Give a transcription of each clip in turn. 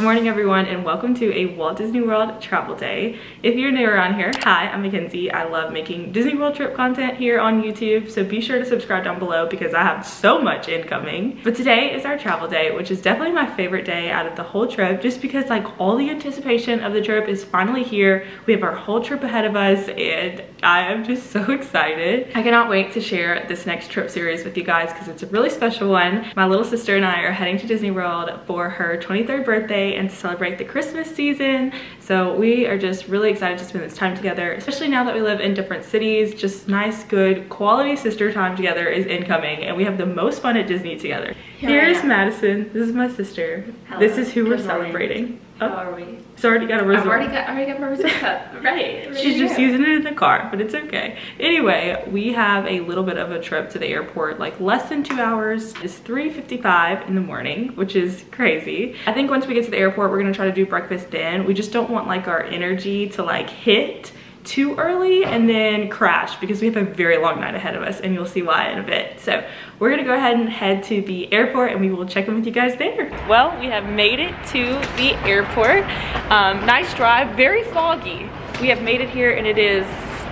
Good morning everyone and welcome to a Walt Disney World travel day. If you're new around here, hi, I'm Mackenzie. I love making Disney World trip content here on YouTube, so be sure to subscribe down below because I have so much incoming. But today is our travel day, which is definitely my favorite day out of the whole trip just because like all the anticipation of the trip is finally here. We have our whole trip ahead of us and I am just so excited. I cannot wait to share this next trip series with you guys because it's a really special one. My little sister and I are heading to Disney World for her 23rd birthday and to celebrate the Christmas season. So we are just really excited to spend this time together, especially now that we live in different cities. Just nice, good, quality sister time together is incoming and we have the most fun at Disney together. Here Here's Madison. This is my sister. Hello. This is who we're morning. celebrating. Oh. How Oh, are we? It's already got a I've result. already got, I already got my result cup. Right. ready She's just go. using it in the car, but it's okay. Anyway, we have a little bit of a trip to the airport, like less than two hours. It's 3.55 in the morning, which is crazy. I think once we get to the airport, we're gonna try to do breakfast then. We just don't want like our energy to like hit too early and then crash because we have a very long night ahead of us and you'll see why in a bit. So we're gonna go ahead and head to the airport and we will check in with you guys there. Well, we have made it to the airport. Um, nice drive, very foggy. We have made it here and it is,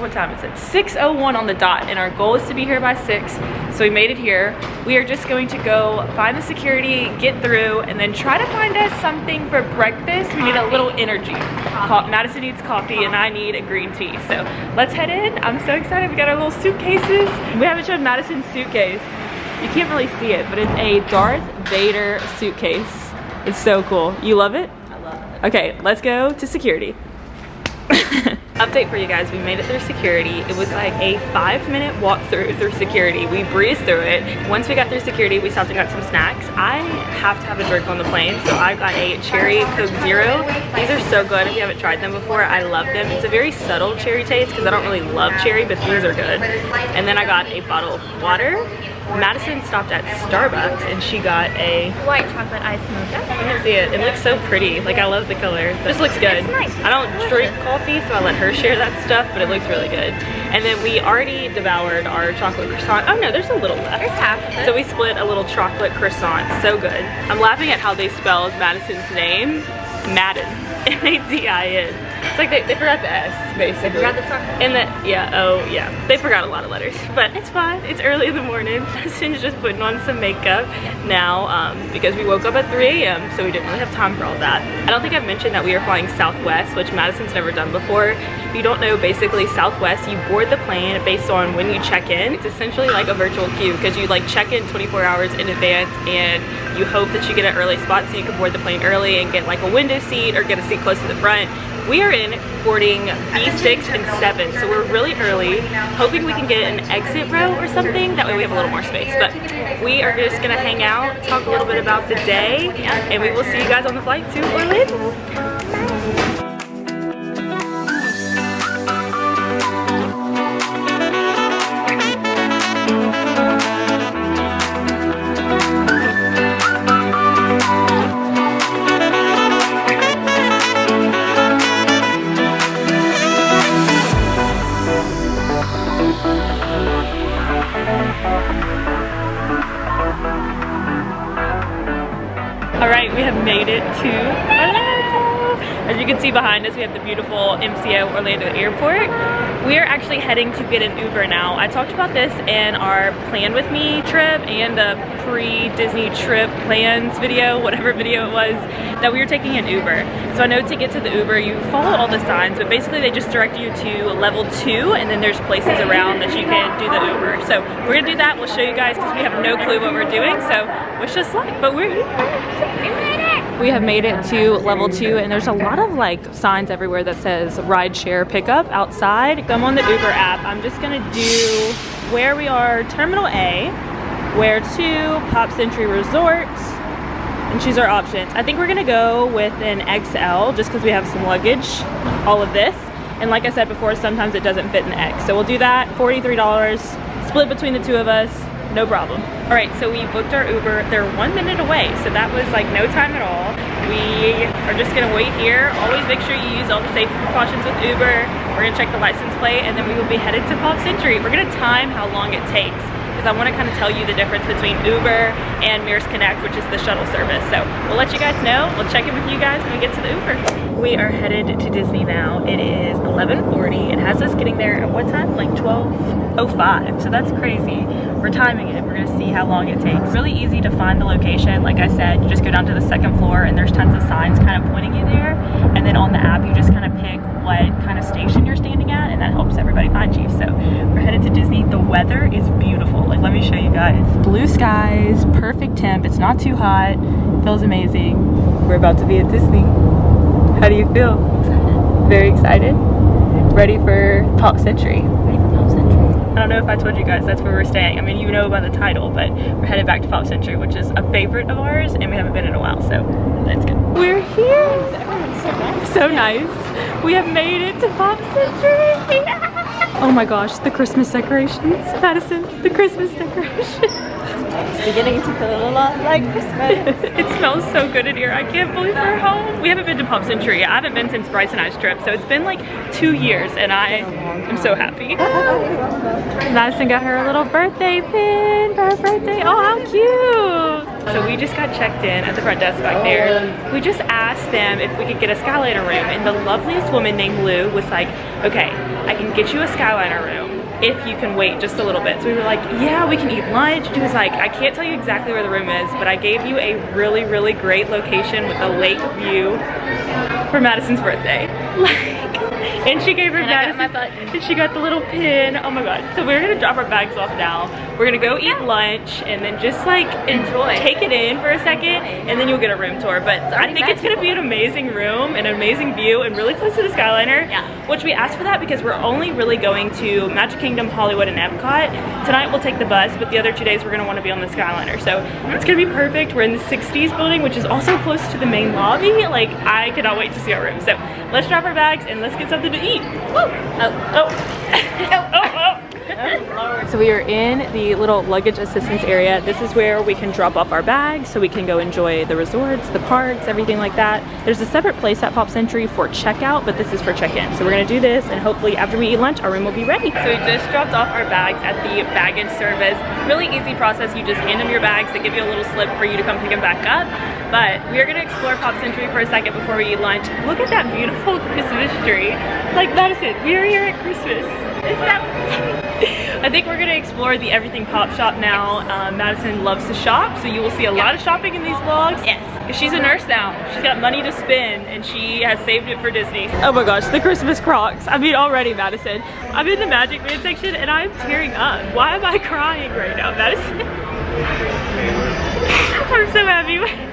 what time is it? 6.01 on the dot and our goal is to be here by six. So we made it here. We are just going to go find the security, get through, and then try to find us something for breakfast. We need a little energy. Co- Madison needs coffee and I need a green tea. So let's head in. I'm so excited. We got our little suitcases. We haven't shown Madison's suitcase. You can't really see it, but it's a Darth Vader suitcase. It's so cool. You love it? I love it. Okay, let's go to security. Update for you guys, we made it through security. It was like a five minute walk through through security. We breezed through it. Once we got through security, we stopped and got some snacks. I have to have a drink on the plane, so I got a cherry Coke Zero. These are so good if you haven't tried them before. I love them. It's a very subtle cherry taste because I don't really love cherry, but these are good. And then I got a bottle of water. Madison stopped at Starbucks and she got a White chocolate ice mocha. let me see it. It looks so pretty. Like I love the color. This looks good. Nice. I don't drink coffee, so I let her share that stuff, but it looks really good. And then we already devoured our chocolate croissant. Oh no, there's a little left. There's half of it. So we split a little chocolate croissant. So good. I'm laughing at how they spelled Madison's name. Madden. M-A-D-I-N. It's like they, they forgot the S, basically. forgot the song. And the, yeah, oh yeah. They forgot a lot of letters. But it's fine. It's early in the morning. Madison's just putting on some makeup now um, because we woke up at 3 a.m. so we didn't really have time for all that. I don't think I've mentioned that we are flying Southwest, which Madison's never done before. If you don't know, basically Southwest, you board the plane based on when you check in. It's essentially like a virtual queue because you like check in 24 hours in advance and you hope that you get an early spot so you can board the plane early and get like a window seat or get a seat close to the front. We are in boarding B6 and 7, so we're really early, hoping we can get an exit row or something. That way we have a little more space. But we are just gonna hang out, talk a little bit about the day, and we will see you guys on the flight to Orlando. We have made it to Orlando. As you can see behind us, we have the beautiful MCO Orlando Airport. We are actually heading to get an Uber now. I talked about this in our Plan With Me trip and the pre-Disney trip plans video, whatever video it was, that we were taking an Uber. So I know to get to the Uber, you follow all the signs, but basically they just direct you to level two, and then there's places around that you can do the Uber. So we're gonna do that. We'll show you guys because we have no clue what we're doing. So wish us luck, but we're here. We have made it to level two and there's a lot of like signs everywhere that says ride share pickup outside. I'm on the Uber app. I'm just gonna do where we are, Terminal A, where to, Pop Century Resorts, and choose our options. I think we're gonna go with an XL just because we have some luggage, all of this. And like I said before, sometimes it doesn't fit an X. So we'll do that, $43, split between the two of us, no problem. All right, so we booked our Uber. They're one minute away, so that was like no time at all. We are just gonna wait here. Always make sure you use all the safety precautions with Uber. We're gonna check the license plate and then we will be headed to Pop Century. We're gonna time how long it takes. Because I want to kind of tell you the difference between Uber and Mears Connect, which is the shuttle service. So we'll let you guys know. We'll check in with you guys when we get to the Uber. We are headed to Disney now. It is 11.40. It has us getting there at what time? Like 12.05. So that's crazy. We're timing it. We're gonna see how long it takes. Really easy to find the location. Like I said, you just go down to the second floor and there's tons of signs kind of pointing you there. And then on the app, you just kind of pick what kind of station you're standing at and that helps everybody find you. So we're headed to Disney. The weather is beautiful. Like let me show you guys. Blue skies, perfect temp. It's not too hot. Feels amazing. We're about to be at Disney. How do you feel? Excited. Very excited? Ready for Pop Century. Ready for Pop Century? I don't know if I told you guys that's where we're staying. I mean, you know by the title, but we're headed back to Pop Century, which is a favorite of ours, and we haven't been in a while, so that's good. We're here. So nice. We have made it to Pop Century. Oh my gosh, the Christmas decorations. Madison, the Christmas decorations. It's beginning to feel a lot like Christmas. it smells so good in here. I can't believe we're home. We haven't been to Pop Century. I haven't been since Bryce and I's trip, so it's been like two years, and I am so happy. Madison got her a little birthday pin for her birthday. Oh, how cute. So we just got checked in at the front desk back there. We just asked them if we could get a Skyliner room, and the loveliest woman named Lou was like, okay, I can get you a Skyliner room if you can wait just a little bit. So we were like, yeah, we can eat lunch. She was like, I can't tell you exactly where the room is, but I gave you a really, really great location with a lake view for Madison's birthday. Like, and she gave her And Madison, and she got the little pin. Oh my god. So we're gonna drop our bags off now. We're gonna go eat lunch and then just like Enjoy. take it in for a second, and then you'll get a room tour. But I think it's gonna be an amazing room, an amazing view, and really close to the Skyliner. Yeah. Which we asked for that because we're only really going to Magic Kingdom, Hollywood, and Epcot. Tonight we'll take the bus, but the other two days we're gonna wanna be on the Skyliner. So it's gonna be perfect. We're in the 60s building, which is also close to the main lobby. Like, I cannot wait to see our room. So let's drop our bags and let's get something to eat. Woo! Oh, oh. oh. oh, oh. So we are in the little luggage assistance area. This is where we can drop off our bags so we can go enjoy the resorts, the parks, everything like that. There's a separate place at Pop Century for checkout, but this is for check-in. So we're gonna do this and hopefully after we eat lunch, our room will be ready. So we just dropped off our bags at the baggage service. Really easy process. You just hand them your bags. They give you a little slip for you to come pick them back up. But we are gonna explore Pop Century for a second before we eat lunch. Look at that beautiful Christmas tree. Like Madison, we are here at Christmas. Is that I think we're gonna explore the Everything Pop Shop now. Um, Madison loves to shop, so you will see a lot of shopping in these vlogs. Yes. Because she's a nurse now. She's got money to spend and she has saved it for Disney. Oh my gosh, the Christmas Crocs. I mean, already, Madison. I'm in the MagicBand section and I'm tearing up. Why am I crying right now, Madison? I'm so happy.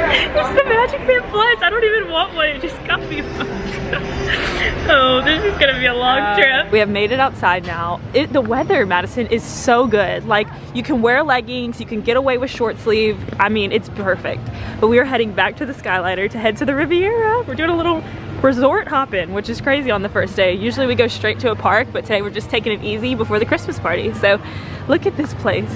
It's the MagicBand Plus. I don't even want one. It just got me. oh, this is gonna be a long uh, trip. We have made it outside now. It, the weather, Madison, is so good. Like you can wear leggings, you can get away with short sleeve. I mean, it's perfect. But we are heading back to the Skyliner to head to the Riviera. We're doing a little resort hopping, which is crazy on the first day. Usually we go straight to a park, but today we're just taking it easy before the Christmas party. So look at this place.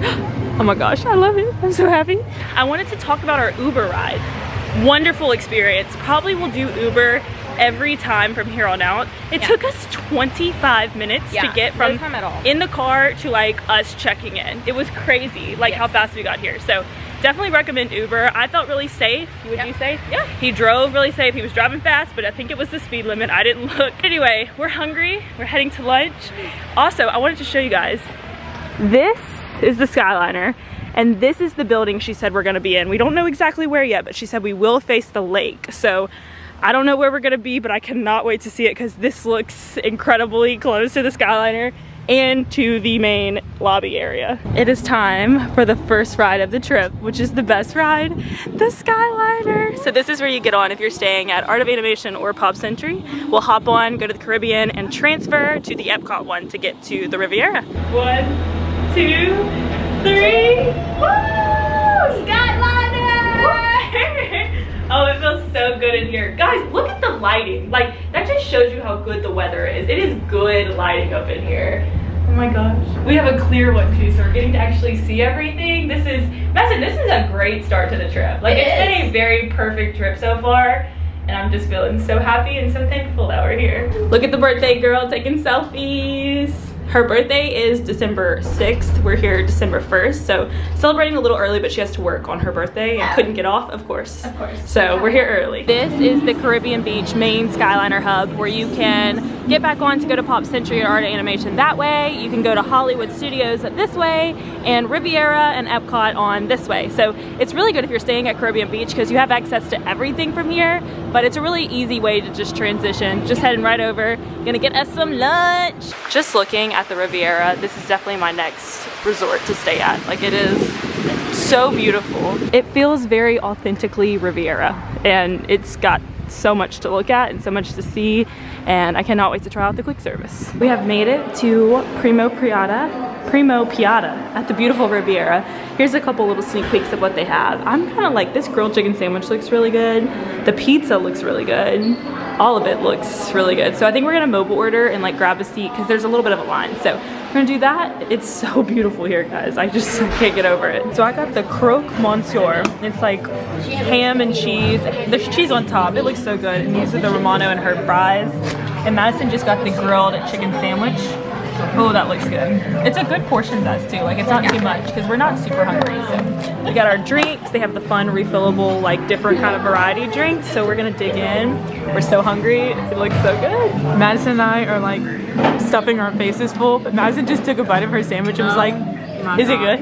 Oh my gosh, I love it. I'm so happy. I wanted to talk about our Uber ride. Wonderful experience. Probably will do Uber every time from here on out. It Yeah. took us 25 minutes Yeah, to get from all. in the car to like us checking in. It was crazy, like how fast we got here. So definitely recommend Uber. I felt really safe. Would Yeah. you say? Yeah. He drove really safe. He was driving fast, but I think it was the speed limit. I didn't look. Anyway, we're hungry. We're heading to lunch. Also, I wanted to show you guys. This is the Skyliner. And this is the building she said we're gonna be in. We don't know exactly where yet, but she said we will face the lake. So I don't know where we're gonna be, but I cannot wait to see it because this looks incredibly close to the Skyliner and to the main lobby area. It is time for the first ride of the trip, which is the best ride, the Skyliner. So this is where you get on if you're staying at Art of Animation or Pop Century. We'll hop on, go to the Caribbean, and transfer to the Epcot one to get to the Riviera. One, two, three. Woo! Skyliner! oh, it feels so good in here. Guys, look at the lighting. Like, that just shows you how good the weather is. It is good lighting up in here. Oh my gosh. We have a clear one too, so we're getting to actually see everything. This is, Madison, this is a great start to the trip. Like, It it's been a very perfect trip so far. And I'm just feeling so happy and so thankful that we're here. Look at the birthday girl taking selfies. Her birthday is December 6th. We're here December 1st, so celebrating a little early, but she has to work on her birthday and couldn't get off, of course. Of course. So we're here early. This is the Caribbean Beach main Skyliner hub where you can get back on to go to Pop Century and Art Animation that way. You can go to Hollywood Studios this way and Riviera and Epcot on this way. So it's really good if you're staying at Caribbean Beach because you have access to everything from here, but it's a really easy way to just transition. Just heading right over, gonna get us some lunch. Just looking at the Riviera, this is definitely my next resort to stay at. Like it is so beautiful. It feels very authentically Riviera and it's got so much to look at and so much to see and I cannot wait to try out the quick service. We have made it to Primo Piatto, Primo Piatto at the beautiful Riviera. Here's a couple little sneak peeks of what they have. I'm kind of like, this grilled chicken sandwich looks really good. The pizza looks really good. All of it looks really good. So I think we're gonna mobile order and like grab a seat because there's a little bit of a line. So we're gonna do that. It's so beautiful here, guys. I just can't get over it. So I got the croque monsieur. It's like ham and cheese. There's cheese on top. It looks so good. And these are the Romano and herb fries. And Madison just got the grilled chicken sandwich. Oh, that looks good. It's a good portion size too. Like it's not too much because we're not super hungry. So we got our drinks. They have the fun refillable, like different kind of variety drinks. So we're gonna dig in. We're so hungry. It looks so good. Madison and I are like stuffing our faces full, but Madison just took a bite of her sandwich and was like, is it good?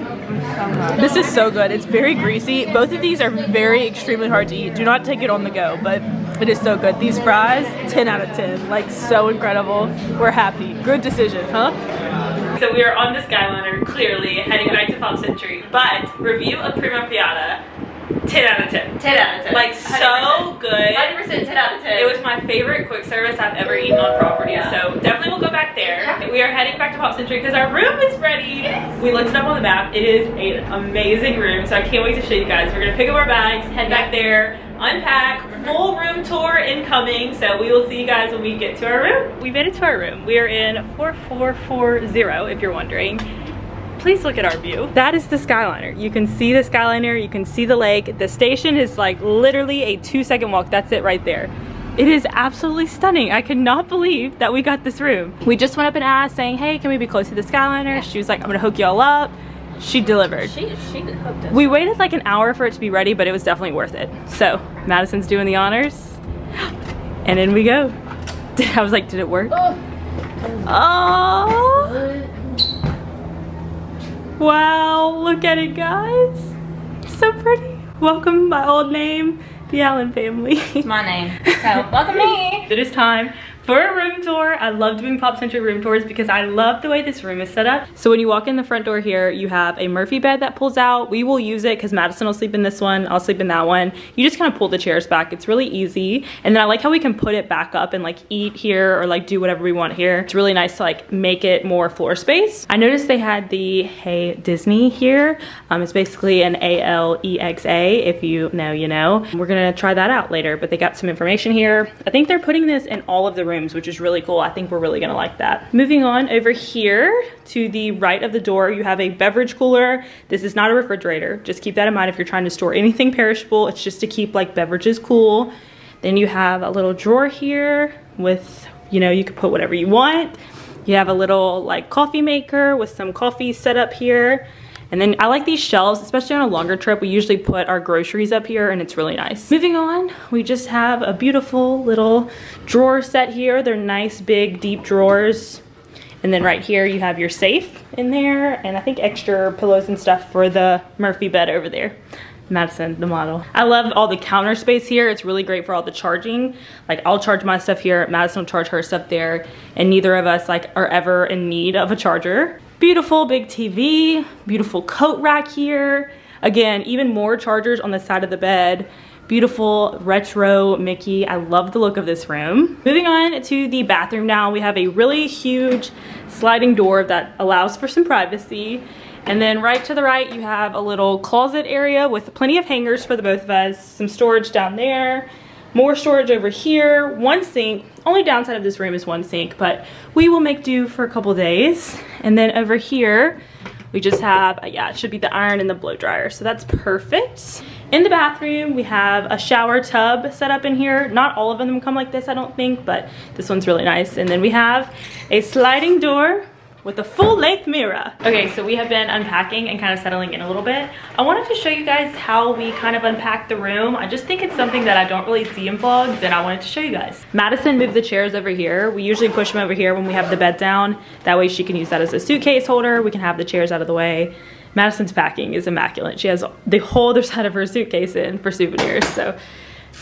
This is so good. It's very greasy. Both of these are very extremely hard to eat. Do not take it on the go, but it is so good. These fries, 10 out of 10. Like so incredible. We're happy. Good decision, huh? So we are on the Skyliner, clearly, heading back to Pop Century. But review of Primo Piatto, 10 out of 10. 10 out of 10. Like so 100%. good. 100% 10 out of 10. It was my favorite quick service I've ever eaten on property, Yeah. so definitely we'll go back there. Yeah. We are heading back to Pop Century because our room is ready. We looked it up on the map. It is an amazing room, so I can't wait to show you guys. We're gonna pick up our bags, head back there, unpack, full room tour incoming, so we will see you guys when we get to our room. We made it to our room. We are in 4440 if you're wondering please look at our view. That is the Skyliner. You can see the Skyliner, you can see the lake. The station is like literally a two second walk. That's it right there. It is absolutely stunning. I cannot believe that we got this room. We just went up and asked saying, hey, can we be close to the Skyliner? She was like, I'm gonna hook y'all up. She delivered. She, she hooked us. We waited like an hour for it to be ready, but it was definitely worth it. So Madison's doing the honors. And in we go. I was like, did it work? Oh. Oh. Wow, look at it guys. It's so pretty. Welcome my old name, the Allen family. It's my name. So, welcome me. It is time for a room tour. I love doing Pop Century room tours because I love the way this room is set up. So when you walk in the front door here, you have a Murphy bed that pulls out. We will use it because Madison will sleep in this one. I'll sleep in that one. You just kind of pull the chairs back. It's really easy. And then I like how we can put it back up and like eat here or like do whatever we want here. It's really nice to like make it more floor space. I noticed they had the Hey Disney here. Um, it's basically an A-L-E-X-A. If you know, you know. We're gonna try that out later, but they got some information here. I think they're putting this in all of the rooms, which is really cool. I think we're really gonna like that. Moving on over here to the right of the door, you have a beverage cooler. This is not a refrigerator. Just keep that in mind if you're trying to store anything perishable. It's just to keep like beverages cool. Then you have a little drawer here with, you know, you could put whatever you want. You have a little like coffee maker with some coffee set up here. And then I like these shelves, especially on a longer trip. We usually put our groceries up here and it's really nice. Moving on, we just have a beautiful little drawer set here. They're nice, big, deep drawers. And then right here you have your safe in there and I think extra pillows and stuff for the Murphy bed over there. Madison, the model. I love all the counter space here. It's really great for all the charging. Like I'll charge my stuff here, Madison will charge her stuff there, and neither of us like are ever in need of a charger. Beautiful big TV, beautiful coat rack here. Again, even more chargers on the side of the bed. Beautiful retro Mickey. I love the look of this room. Moving on to the bathroom now, we have a really huge sliding door that allows for some privacy. And then right to the right, you have a little closet area with plenty of hangers for the both of us, some storage down there, more storage over here, one sink. Only downside of this room is one sink, but we will make do for a couple days. And then over here, we just have, uh, yeah, it should be the iron and the blow dryer. So that's perfect. In the bathroom, we have a shower tub set up in here. Not all of them come like this, I don't think, but this one's really nice. And then we have a sliding door with a full length mirror. Okay, so we have been unpacking and kind of settling in a little bit. I wanted to show you guys how we kind of unpack the room. I just think it's something that I don't really see in vlogs and I wanted to show you guys. Madison moved the chairs over here. We usually push them over here when we have the bed down. That way she can use that as a suitcase holder. We can have the chairs out of the way. Madison's packing is immaculate. She has the whole other side of her suitcase in for souvenirs. So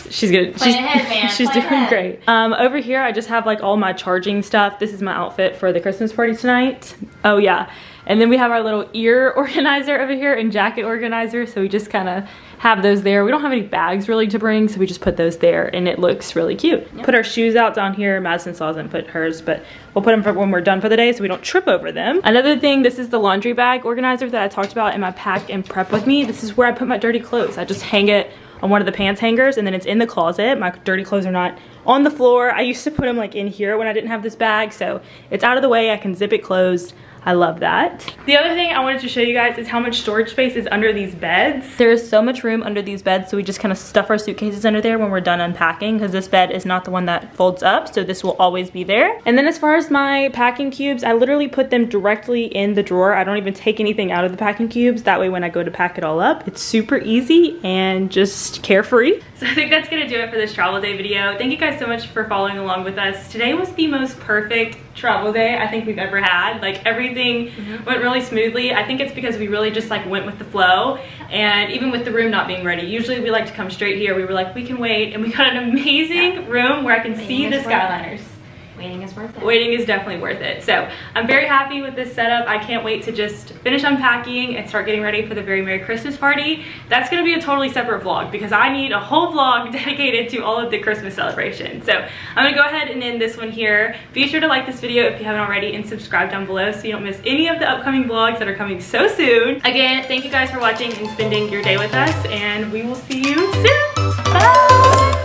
she's good. She's, ahead, she's Plan doing ahead. great. Um, over here, I just have like all my charging stuff. This is my outfit for the Christmas party tonight. Oh yeah. And then we have our little ear organizer over here and jacket organizer. So we just kind of have those there. We don't have any bags really to bring, so we just put those there and it looks really cute. Put our shoes out down here. Madison still hasn't put hers, but we'll put them for when we're done for the day so we don't trip over them. Another thing, this is the laundry bag organizer that I talked about in my pack and prep with me. This is where I put my dirty clothes. I just hang it on one of the pants hangers and then it's in the closet. My dirty clothes are not on the floor. I used to put them like in here when I didn't have this bag, so it's out of the way. I can zip it closed. I love that. The other thing I wanted to show you guys is how much storage space is under these beds. There is so much room under these beds, so we just kind of stuff our suitcases under there when we're done unpacking because this bed is not the one that folds up, so this will always be there. And then as far as my packing cubes, I literally put them directly in the drawer. I don't even take anything out of the packing cubes. That way when I go to pack it all up, it's super easy and just carefree. So I think that's gonna do it for this travel day video. Thank you guys so much for following along with us. Today was the most perfect travel day I think we've ever had. Like everything mm-hmm. went really smoothly. I think it's because we really just like went with the flow and even with the room not being ready. Usually we like to come straight here. We were like, we can wait and we got an amazing room where I can see the. Skyliners. Waiting is worth it. Waiting is definitely worth it. So I'm very happy with this setup. I can't wait to just finish unpacking and start getting ready for the very Merry Christmas party. That's gonna be a totally separate vlog because I need a whole vlog dedicated to all of the Christmas celebration. So I'm gonna go ahead and end this one here. Be sure to like this video if you haven't already and subscribe down below so you don't miss any of the upcoming vlogs that are coming so soon. Again, thank you guys for watching and spending your day with us and we will see you soon.